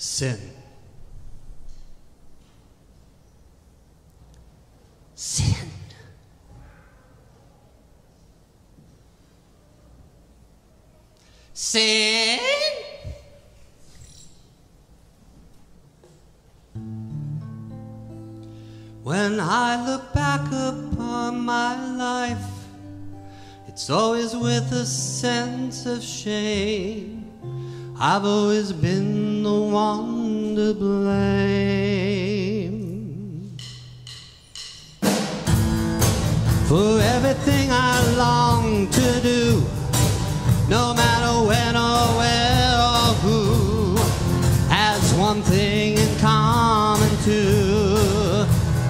sin. Sin. Sin. When I look back upon my life, it's always with a sense of shame. I've always been the one to blame for everything I long to do, no matter when or where or who, has one thing in common too.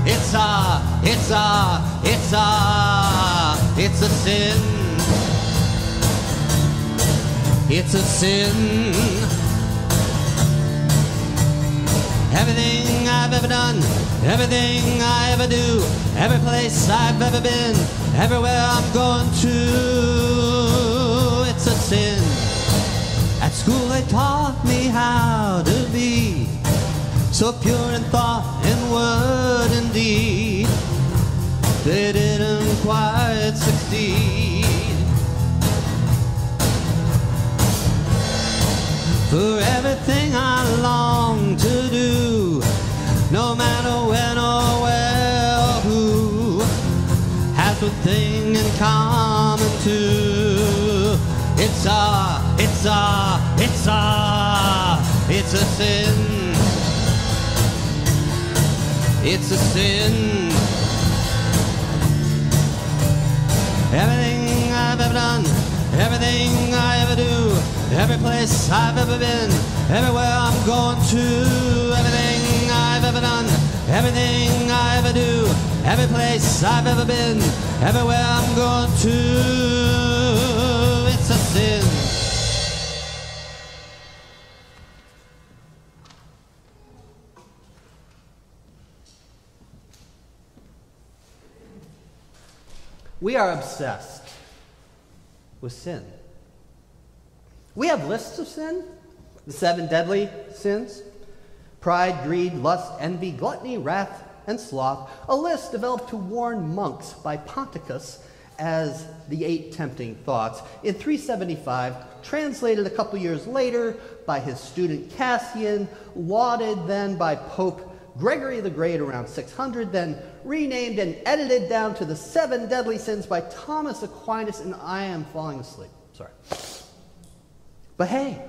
It's a, it's a, it's a, it's a sin. It's a sin. Everything I've ever done, everything I ever do, every place I've ever been, everywhere I'm going to, it's a sin. At school they taught me how to be so pure in thought and word and deed. They didn't quite succeed. For everything I long to do, no matter when or where or who, has one thing in common too. It's a, it's a, it's a, it's a sin. It's a sin. Everything I've ever done, everything I ever do, every place I've ever been, everywhere I'm going to, everything I've ever done, everything I ever do, every place I've ever been, everywhere I'm going to, it's a sin. We are obsessed with sin. We have lists of sin, the seven deadly sins pride, greed, lust, envy, gluttony, wrath, and sloth. A list developed to warn monks by Ponticus as the eight tempting thoughts. In 375, translated a couple years later by his student Cassian, lauded then by Pope Gregory the Great around 600, then renamed and edited down to the seven deadly sins by Thomas Aquinas, and I am falling asleep. Sorry. But hey,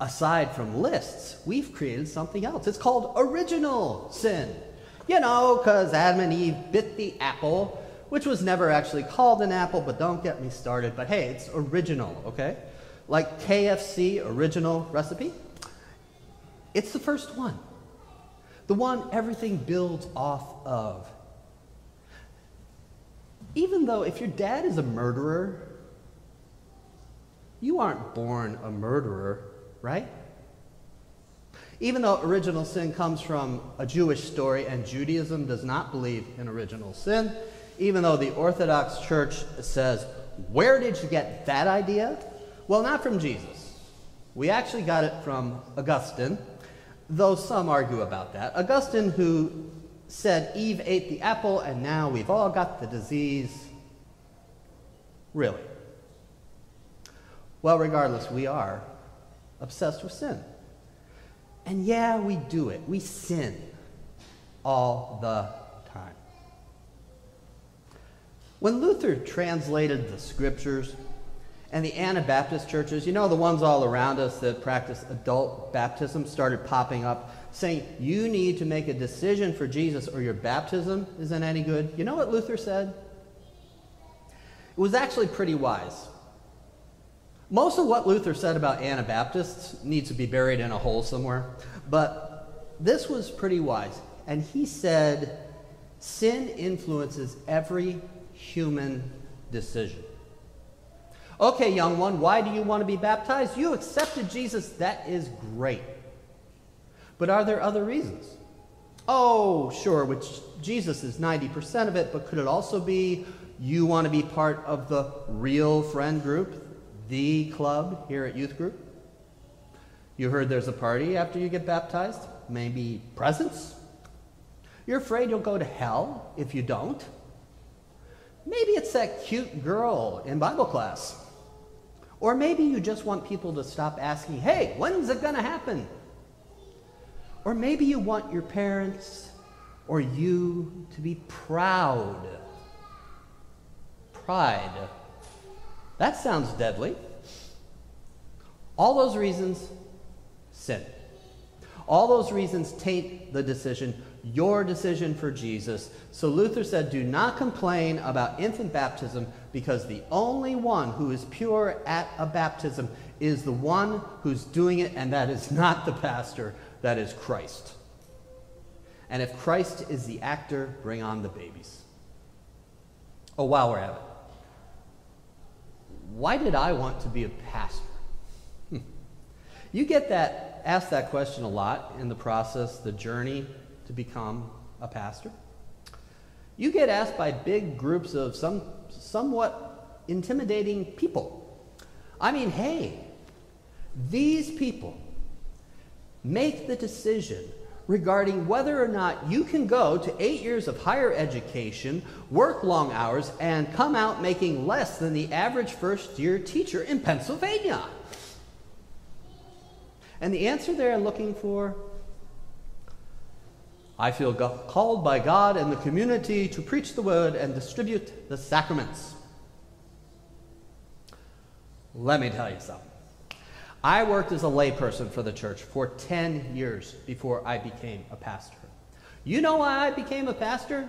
aside from lists, we've created something else. It's called original sin. You know, because Adam and Eve bit the apple, which was never actually called an apple, but don't get me started. But hey, it's original, okay? Like KFC original recipe. It's the first one, the one everything builds off of. Even though if your dad is a murderer, you aren't born a murderer, right? Even though original sin comes from a Jewish story and Judaism does not believe in original sin, even though the Orthodox Church says, Where did you get that idea? Well, not from Jesus. We actually got it from Augustine, though some argue about that. Augustine, who said Eve ate the apple and now we've all got the disease. Really? Well, regardless, we are obsessed with sin. And yeah, we do it. We sin all the time. When Luther translated the scriptures, and the Anabaptist churches, you know, the ones all around us that practice adult baptism, started popping up saying, You need to make a decision for Jesus or your baptism isn't any good. You know what Luther said? It was actually pretty wise. Most of what Luther said about Anabaptists needs to be buried in a hole somewhere, but this was pretty wise. And he said, Sin influences every human decision. Okay, young one, why do you want to be baptized? You accepted Jesus. That is great. But are there other reasons? Oh, sure, which Jesus is 90% of it, but could it also be you want to be part of the real friend group, the club here at Youth Group? You heard there's a party after you get baptized? Maybe presents? You're afraid you'll go to hell if you don't? Maybe it's that cute girl in Bible class. Or maybe you just want people to stop asking, hey, when's it going to happen? Or maybe you want your parents or you to be proud. Pride. That sounds deadly. All those reasons, sin. All those reasons taint the decision, your decision for Jesus. So Luther said, Do not complain about infant baptism because the only one who is pure at a baptism is the one who's doing it, and that is not the pastor, that is Christ. And if Christ is the actor, bring on the babies. Oh, while we're at it, why did I want to be a pastor? Hmm. You get that, asked that question a lot in the process, the journey to become a pastor. You get asked by big groups of some somewhat intimidating people. I mean, hey, these people make the decision regarding whether or not you can go to eight years of higher education, work long hours, and come out making less than the average first year teacher in Pennsylvania. And the answer they're looking for I feel called by God and the community to preach the word and distribute the sacraments. Let me tell you something. I worked as a layperson for the church for 10 years before I became a pastor. You know why I became a pastor?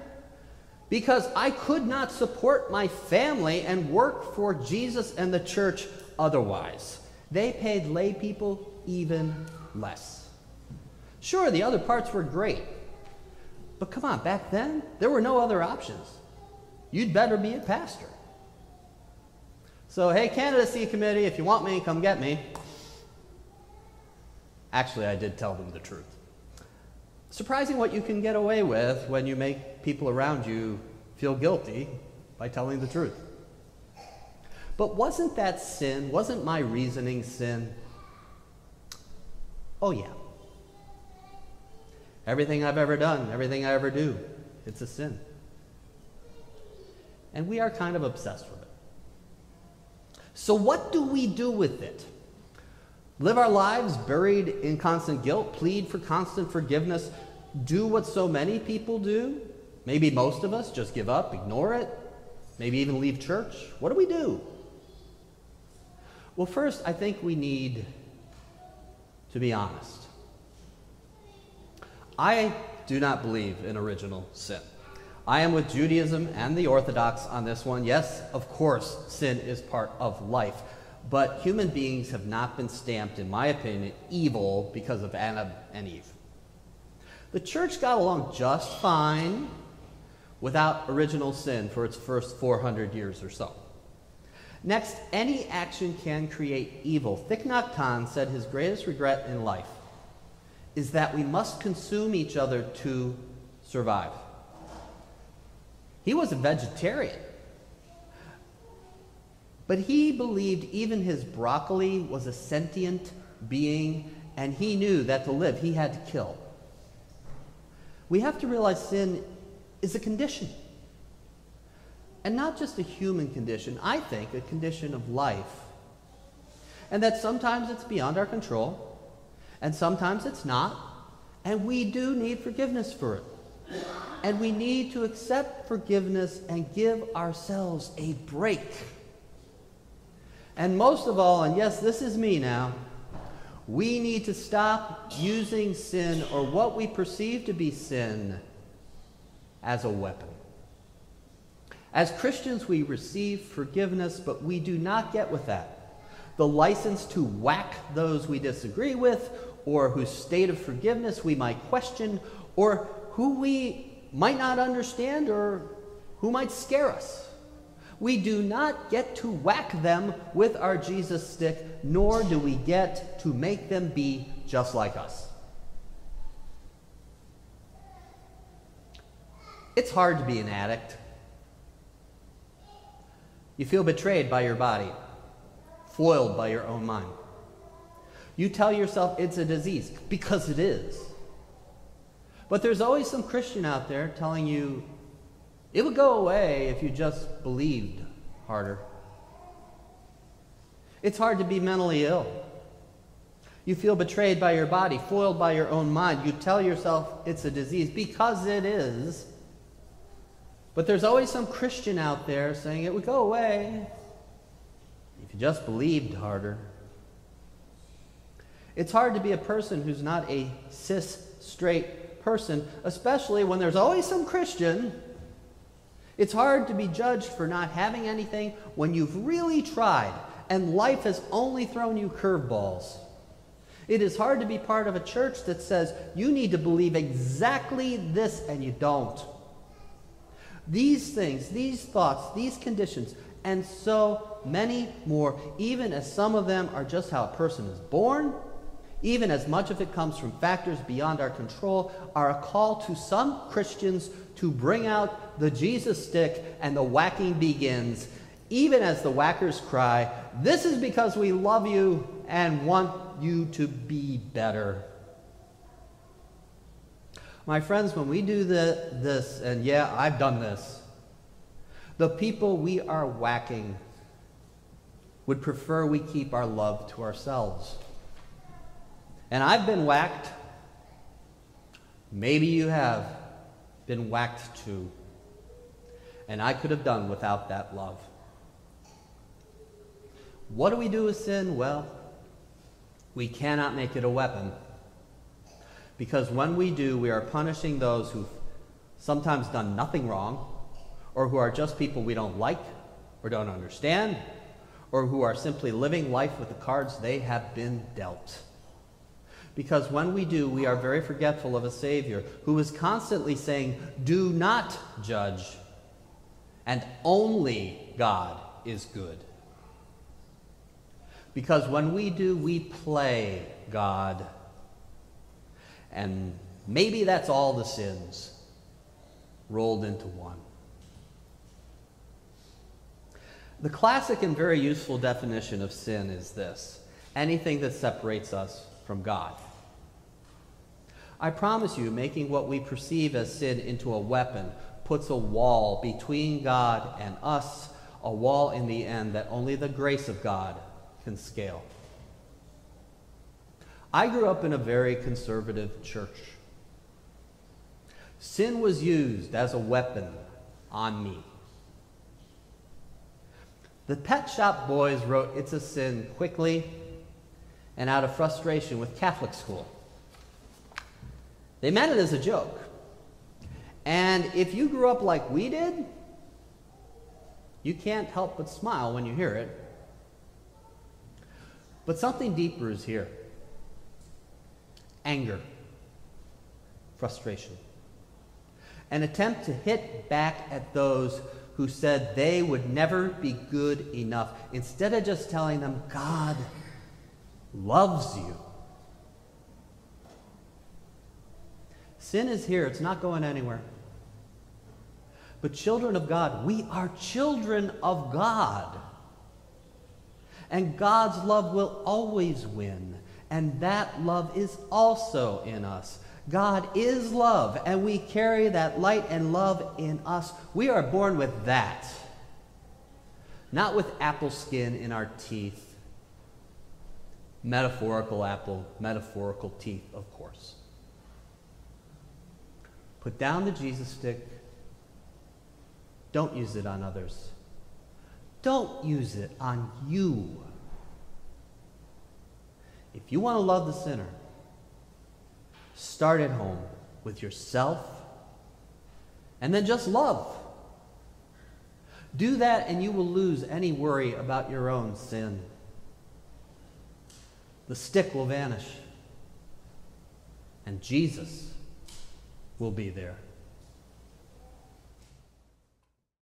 Because I could not support my family and work for Jesus and the church otherwise. They paid lay people even less. Sure, the other parts were great. But come on, back then, there were no other options. You'd better be a pastor. So, hey, candidacy committee, if you want me, come get me. Actually, I did tell them the truth. Surprising what you can get away with when you make people around you feel guilty by telling the truth. But wasn't that sin? Wasn't my reasoning sin? Oh, yeah. Everything I've ever done, everything I ever do, it's a sin. And we are kind of obsessed with it. So, what do we do with it? Live our lives buried in constant guilt, plead for constant forgiveness, do what so many people do. Maybe most of us just give up, ignore it, maybe even leave church. What do we do? Well, first, I think we need to be honest. I do not believe in original sin. I am with Judaism and the Orthodox on this one. Yes, of course, sin is part of life. But human beings have not been stamped, in my opinion, evil because of Adam and Eve. The church got along just fine without original sin for its first 400 years or so. Next, any action can create evil. Thich Nhat Hanh said his greatest regret in life is that we must consume each other to survive. He was a vegetarian. But he believed even his broccoli was a sentient being, and he knew that to live, he had to kill. We have to realize sin is a condition. And not just a human condition, I think a condition of life. And that sometimes it's beyond our control, and sometimes it's not, and we do need forgiveness for it. And we need to accept forgiveness and give ourselves a break and most of all, and yes, this is me now, we need to stop using sin or what we perceive to be sin as a weapon. As Christians, we receive forgiveness, but we do not get with that the license to whack those we disagree with, or whose state of forgiveness we might question, or who we might not understand, or who might scare us. We do not get to whack them with our Jesus stick, nor do we get to make them be just like us. It's hard to be an addict. You feel betrayed by your body, foiled by your own mind. You tell yourself it's a disease because it is. But there's always some Christian out there telling you it would go away if you just believed harder. It's hard to be mentally ill. You feel betrayed by your body, foiled by your own mind. You tell yourself it's a disease because it is. But there's always some Christian out there saying it would go away if you just believed harder. It's hard to be a person who's not a cis straight person, especially when there's always some Christian. It's hard to be judged for not having anything when you've really tried and life has only thrown you curveballs. It is hard to be part of a church that says you need to believe exactly this and you don't. These things, these thoughts, these conditions, and so many more, even as some of them are just how a person is born, even as much of it comes from factors beyond our control, are a call to some Christians to bring out the Jesus stick and the whacking begins, even as the whackers cry, This is because we love you and want you to be better. My friends, when we do the, this, and yeah, I've done this, the people we are whacking would prefer we keep our love to ourselves. And I've been whacked. Maybe you have been whacked too. And I could have done without that love. What do we do with sin? Well, we cannot make it a weapon. Because when we do, we are punishing those who've sometimes done nothing wrong, or who are just people we don't like or don't understand, or who are simply living life with the cards they have been dealt. Because when we do, we are very forgetful of a Savior who is constantly saying, Do not judge, and only God is good. Because when we do, we play God. And maybe that's all the sins rolled into one. The classic and very useful definition of sin is this anything that separates us from God. I promise you, making what we perceive as sin into a weapon puts a wall between God and us, a wall in the end that only the grace of God can scale. I grew up in a very conservative church. Sin was used as a weapon on me. The Pet Shop Boys wrote It's a Sin quickly and out of frustration with Catholic school. They meant it as a joke. And if you grew up like we did, you can't help but smile when you hear it. But something deeper is here anger, frustration, an attempt to hit back at those who said they would never be good enough, instead of just telling them, God loves you. Sin is here, it's not going anywhere. But, children of God, we are children of God. And God's love will always win. And that love is also in us. God is love, and we carry that light and love in us. We are born with that, not with apple skin in our teeth. Metaphorical apple, metaphorical teeth, of course. Put down the Jesus stick. Don't use it on others. Don't use it on you. If you want to love the sinner, start at home with yourself and then just love. Do that and you will lose any worry about your own sin. The stick will vanish and Jesus will be there.